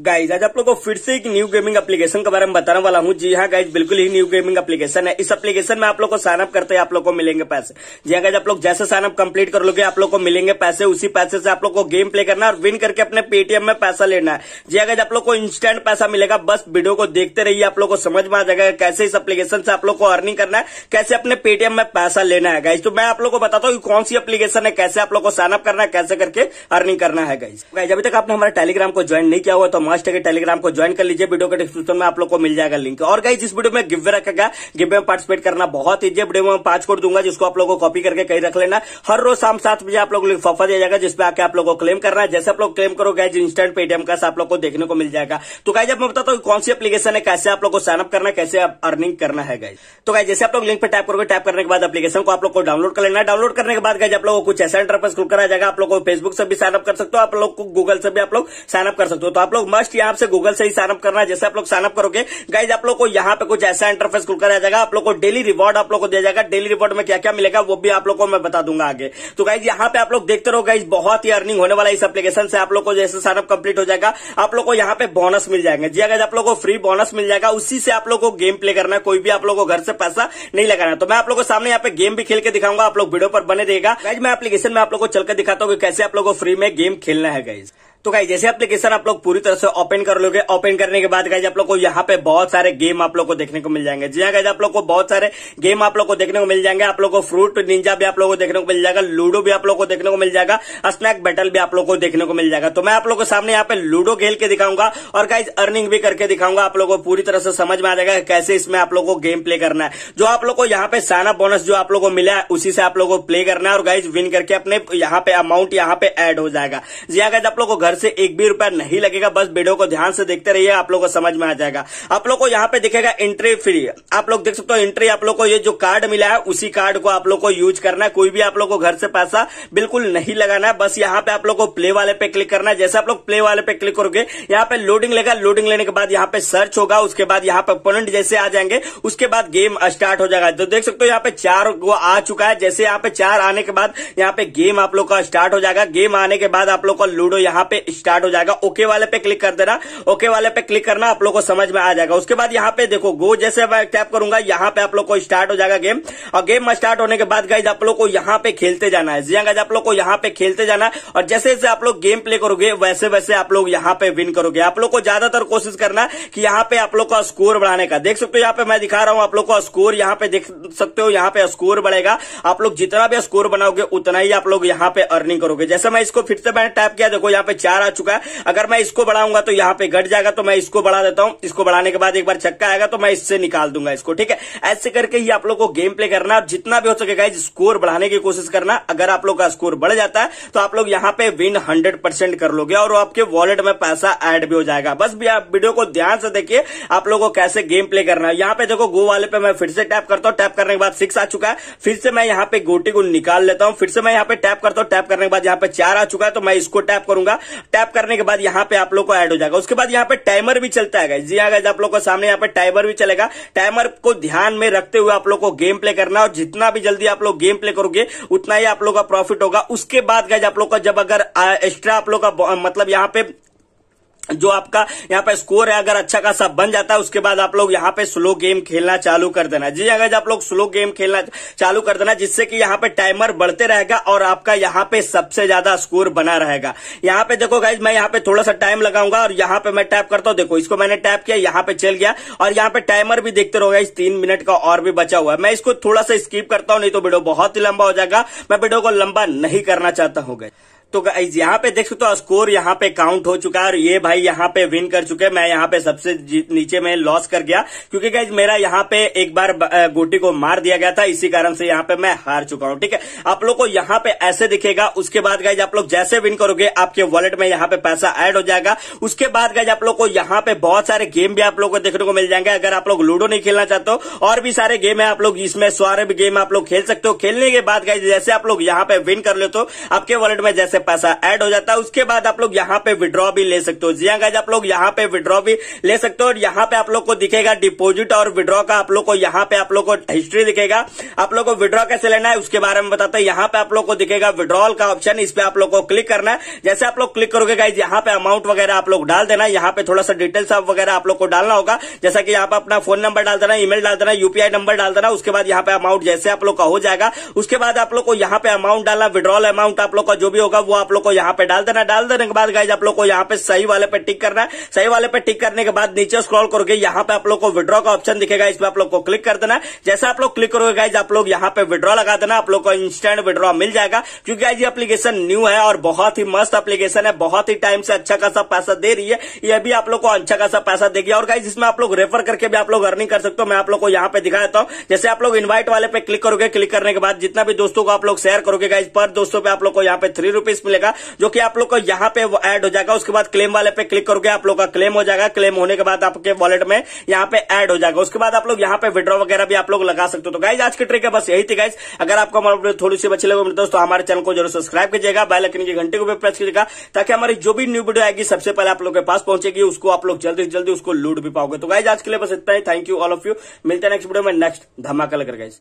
Guys आज आप लोग को फिर से एक न्यू गेमिंग एप्लीकेशन के बारे में बताने वाला हूँ जी हाँ गाइज़ बिल्कुल ही न्यू गेमिंग एप्लीकेशन है इस एप्लीकेशन में आप लोग को साइन अप करते हैं आप लोग को मिलेंगे पैसे जी हाँ गाइज़ आप लोग जैसे साइन अप कंप्लीट कर लोगे आप लोग को मिलेंगे पैसे उसी पैसे से आप लोग को गेम प्ले करना और विन करके अपने पेटीएम में पैसा लेना है जी हाँ गाइज़ आप लोग को इंस्टेंट पैसा मिलेगा बस वीडियो को देखते रहिए आप लोग को समझ में आ जाएगा कैसे इस एप्लीकेशन से आप लोग को अर्निंग करना है कैसे अपने पेटीएम में पैसा लेना है गाइज़ तो मैं आप लोग को बताता हूँ कौन सी एप्लीकेशन है कैसे आप लोग को साइन अप करना है कैसे करके अर्निंग करना है गाइज़ गाइज़ अभी तक आपने हमारे टेलीग्राम को ज्वाइन नहीं किया हुआ तो मस्ट है टेलीग्राम को ज्वाइन कर लीजिए, वीडियो के डिस्क्रिप्शन में आप लोग को मिल जाएगा लिंक और गाइज़ इस वीडियो में गिवे रखेगा गिवे में पार्टिसिपेट करना बहुत ईजी वीडियो में पाँच कोड दूँगा, जिसको आप लोगों को कॉपी करके कहीं रख लेना। हर रोज शाम सात बजे आप लोग को फफा दिया जाएगा जिसपे आके आप लोग को क्लेम करना है। जैसे आप लोग क्लेम करो गाइज़ इंस्टेंट पेटीएम का आप लोग को देखने को मिल जाएगा। तो गाइज़ अब मैं बताता हूँ कौन सी एप्लीकेशन है, कैसे आप लोग को साइनअप करना है, कैसे अर्निंग करना है गाइज़ तो गाइज़ जैसे आप लोग लिंक पर टाइप करोगे टाइप करने के बाद एप्लीकेशन को आप लोग को डाउनलोड कर लेना डाउनलोड करने के बाद गाइज़ आप लोग को कुछ ऐसा इंटरफेस खुल कर जाएगा। आप लोग को फेसबुक से भी साइनअप कर सकते हो, आप लोग को गूगल से भी आप लोग साइनअप कर सकते हो। तो आप लोग मस्ट यहाँ से गूगल से ही साइनअप करना है जैसे आप लोग साइनअप करोगे गाइज़ आप लोग को यहाँ पे कुछ ऐसा इंटरफेस खुलकर आ जाएगा आप लोग को डेली रिवॉर्ड आप लोग को दिया जाएगा डेली रिवॉर्ड में क्या क्या मिलेगा वो भी आप लोग को मैं बता दूँगा आगे तो गाइज़ यहाँ पे आप लोग देखते रहो गाइज़ बहुत ही अर्निंग होने वाला इस एप्लीकेशन से आप लोग को जैसे साइनअप कंप्लीट हो जाएगा आप लोग को यहाँ पे बोनस मिल जाएँगे जी अगर आप लोग को फ्री बोनस मिल जाएगा उसी से आप लोग को गेम प्ले करना है कोई भी आप लोग को घर से पैसा नहीं लगाना तो मैं आप लोग को सामने यहाँ पे गेम भी खेल के दिखाऊँगा आप लोग वीडियो पर बने देगा गाइज़ मैं एप्लीकेशन में आप लोग को चलकर दिखाता हूँ कैसे आप लोग को फ्री में गेम खेलना है गाइज़ तो गाइज़ जैसे एप्लीकेशन आप लोग पूरी तरह से ओपन कर लोगे ओपन करने के बाद गाइज़ आप लोग को यहाँ पे बहुत सारे गेम आप लोग को देखने को मिल जाएँगे जी हाँ गाइज़ आप लोग को बहुत सारे गेम आप लोग को देखने को मिल जाएँगे आप लोग को फ्रूट निंजा भी आप लोग को देखने को मिल जाएगा लूडो भी आप लोग को देखने को मिल जाएगा स्नैक बैटल भी आप लोग को देखने को मिल जाएगा तो मैं आप लोग को सामने यहाँ पे लूडो खेल के दिखाऊँगा और गाइज़ अर्निंग भी करके दिखाऊँगा आप लोग को पूरी तरह से समझ में आ जाएगा कैसे इसमें आप लोग को गेम प्ले करना है जो आप लोग को यहाँ पे साना बोनस जो आप लोग को मिला है उसी से आप लोग को प्ले करना है और गाइज़ विन करके अपने यहाँ पे अमाउंट यहाँ पे एड हो जाएगा जी हाँ गाइज़ आप लोग को घर से एक भी रुपया नहीं लगेगा, बस वीडियो को ध्यान से देखते रहिए, आप लोग को समझ में आ जाएगा। आप लोग को यहाँ पे दिखेगा एंट्री फ्री आप लोग देख सकते हो एंट्री आप लोग को ये जो कार्ड मिला है, उसी कार्ड को आप लोग को यूज़ करना है। कोई भी आप लोग को घर से पैसा बिल्कुल नहीं लगाना है, बस यहाँ पे आप लोग को प्ले वाले पे क्लिक करना है। जैसे आप लोग प्ले वाले पे क्लिक करोगे, यहाँ पे लोडिंग लेगा लोडिंग लेने के बाद यहाँ पे सर्च होगा, उसके बाद यहाँ पे ओपोनेंट जैसे आ जाएँगे, उसके बाद गेम स्टार्ट हो जाएगा। तो देख सकते हो यहाँ पे चार वो आ चुका है। जैसे यहाँ पे चार आने के बाद यहाँ पे गेम आप लोग का स्टार्ट हो जाएगा। गेम आने के बाद आप लोग का लूडो यहाँ पे स्टार्ट हो जाएगा ओके वाले पे क्लिक कर देना ओके वाले पे क्लिक करना आप लोग को समझ में आ जाएगा उसके बाद यहाँ पे देखो गो जैसे मैं टैप करूँगा यहाँ पे आप लोग को स्टार्ट हो जाएगा गेम और गेम स्टार्ट होने के बाद गाइज़ आप लोग को यहाँ पे खेलते जाना है जिया गाइज़ आप लोग को यहाँ पे खेलते जाना है और जैसे जैसे आप लोग गेम प्ले करोगे वैसे वैसे आप लोग यहाँ पे विन करोगे आप लोग को ज़्यादातर कोशिश करना है कि यहाँ पे आप लोग का स्कोर बढ़ाने का देख सकते हो यहाँ पे मैं दिखा रहा हूँ आप लोग को स्कोर यहाँ पे देख सकते हो यहाँ पे स्कोर बढ़ेगा आप लोग जितना भी स्कोर बनाओगे उतना ही आप लोग यहाँ पे अर्निंग करोगे जैसे मैं इसको फिर से मैंने टैप किया देखो यहाँ पे चार आ चुका है। अगर मैं इसको बढ़ाऊँगा तो यहाँ पे घट जाएगा तो मैं इसको बढ़ा देता हूँ। इसको बढ़ाने के बाद एक बार चक्का आएगा तो मैं इससे निकाल दूँगा इसको, ठीक है? ऐसे करके ही आप लोग को गेम प्ले करना जितना भी हो सकेगा स्कोर बढ़ाने की कोशिश करना। अगर आप लोग का स्कोर बढ़ जाता है तो आप लोग यहाँ पे विन हंड्रेड परसेंट कर लोगे और आपके वॉलेट में पैसा एड भी हो जाएगा। बस भी आप वीडियो को ध्यान से देखिए, आप लोगों को कैसे गेम प्ले करना है। यहाँ पे देखो गो वाले पे मैं फिर से टैप करता हूँ। टैप करने के बाद सिक्स आ चुका है। फिर से मैं यहाँ पे गोटी को निकाल लेता हूँ। फिर से मैं यहाँ पे टैप करता हूँ। टैप करने के बाद यहाँ पे चार आ चुका है तो मैं इसको टैप करूँगा। टैप करने के बाद यहाँ पे आप लोग को एड हो जाएगा। उसके बाद यहाँ पे टाइमर भी चलता है जी हाँ आप लोग को सामने यहाँ पे टाइमर भी चलेगा। टाइमर को ध्यान में रखते हुए आप लोग को गेम प्ले करना और जितना भी जल्दी आप लोग गेम प्ले करोगे, उतना ही आप लोग का प्रॉफिट होगा। उसके बाद गैज आप लोग का जब अगर एक्स्ट्रा आप लोग का मतलब यहाँ पे जो आपका यहाँ पे स्कोर है, अगर अच्छा खासा बन जाता है, उसके बाद आप लोग यहाँ पे स्लो गेम खेलना चालू कर देना। जी, अगर आप लोग स्लो गेम खेलना चालू कर देना, जिससे कि यहाँ पे टाइमर बढ़ते रहेगा और आपका यहाँ पे सबसे ज़्यादा स्कोर बना रहेगा। यहाँ पे देखो गाइज़ मैं यहाँ पे थोड़ा सा टाइम लगाऊँगा और यहाँ पे मैं टैप करता हूँ। देखो, इसको मैंने टैप किया, यहाँ पे चल गया और यहाँ पे टाइमर भी देखते रहो गाइज़ तीन मिनट का और भी बचा हुआ है। मैं इसको थोड़ा सा स्कीप करता हूँ, नहीं तो वीडियो बहुत ही लंबा हो जाएगा। मैं वीडियो को लंबा नहीं करना चाहता हूँ गाइज़ तो यहाँ पे देख सकते हो तो स्कोर यहाँ पे काउंट हो चुका है और ये भाई यहाँ पे विन कर चुके हैं मैं यहाँ पे सबसे नीचे में लॉस कर गया क्योंकि गाइज़ मेरा यहाँ पे एक बार गोटी को मार दिया गया था इसी कारण से यहाँ पे मैं हार चुका हूँ ठीक है आप लोग को यहाँ पे ऐसे दिखेगा उसके बाद गाइज़ आप लोग जैसे विन करोगे आपके वॉलेट में यहाँ पे पैसा एड हो जाएगा उसके बाद गाइज़ आप लोग को यहाँ पे बहुत सारे गेम भी आप लोग को देखने को मिल जाएँगे अगर आप लोग लूडो नहीं खेलना चाहते हो और भी सारे गेम है आप लोग इसमें सारे गेम आप लोग खेल सकते हो खेलने के बाद गाइज़ जैसे आप लोग यहाँ पे विन कर लेते हो आपके वॉलेट में जैसे पैसा ऐड हो जाता है उसके बाद आप लोग यहाँ पे विड्रॉ भी ले सकते हो जी हाँ आप लोग यहाँ पे विड्रॉ भी ले सकते हो और यहाँ पे आप लोग को दिखेगा डिपोजिट और विड्रॉ का आप लोग को यहाँ पे आप लोग को हिस्ट्री दिखेगा आप लोग को विड्रॉ कैसे लेना है उसके बारे में बताते हैं यहाँ पे आप लोग को दिखेगा विड्रॉल का ऑप्शन इस पे आप लोग को क्लिक करना है जैसे आप लोग क्लिक करोगे गाइज़ यहाँ पे अमाउंट वगैरह आप लोग डाल देना यहाँ पे थोड़ा सा डिटेल्स वगैरह आप लोग को डालना होगा जैसा कि यहाँ पे अपना फ़ोन नंबर डाल देना ईमेल डाल देना यूपीआई नंबर डाल देना उसके बाद यहाँ पे अमाउंट जैसे आप लोग का हो जाएगा उसके बाद आप लोग को यहाँ पे अमाउंट डालना विड्रॉल अमाउंट आप लोग का जो भी होगा वो आप लोग को यहाँ पे डाल देना डाल देने के बाद गाइज़ आप लोग को यहाँ पे सही वाले पे टिक करना है सही वाले पे टिक करने के बाद नीचे स्क्रॉल करोगे यहाँ पे आप लोग को विड्रॉ का ऑप्शन दिखेगा इस पे आप लोग को क्लिक कर देना जैसे आप लोग क्लिक करोगे गाइज़ आप लोग यहाँ पे विड्रॉ लगा देना आप लोग को इंस्टेंट विड्रॉ मिल जाएगा क्योंकि गाइज़ ये एप्लीकेशन न्यू है और बहुत ही मस्त एप्लीकेशन है बहुत ही टाइम से अच्छा खासा पैसा दे रही है ये भी आप लोग को अच्छा खासा पैसा देगी और गाइज़ इसमें आप लोग रेफर करके भी आप लोग अर्निंग कर सकते हो मैं आप लोग को यहाँ पे दिखा देता हूँ जैसे आप लोग इन्वाइट वाले पे क्लिक करोगे क्लिक करने के बाद जितना भी दोस्तों को आप लोग शेयर करोगे गाइज़ पर दोस्तों पे आप लोग को यहाँ पे थ्री रुपीज़ मिलेगा, जो कि आप लोग को यहाँ पे एड हो जाएगा। उसके बाद क्लेम वाले पे क्लिक करोगे, आप लोग का क्लेम हो जाएगा। क्लेम होने के बाद आपके वॉलेट में यहाँ पे एड हो जाएगा। उसके बाद आप लोग यहाँ पे विड्रॉ वगैरह भी आप लोग लगा सकते हो। तो गाइज़ आज की ट्रिक है, बस यही थी गाइज़ अगर आपको हमारे थोड़ी सी अच्छी लगे दोस्तों, हमारे चैनल को ज़रूर सब्सक्राइब कीजिएगा। बेल आइकन की घंटे को भी प्रेस कीजिएगा, ताकि हमारी जो भी न्यू वीडियो आएगी, सबसे पहले आप लोग के पास पहुंचेगी। उसको आप लोग जल्दी से जल्दी उसको लूट भी पाओगे। तो गाइज़ आज के लिए बस इतना ही। Thank you all of you मिलते हैं नेक्स्ट वीडियो में। नेक्स्ट धमाका लगर गाइज़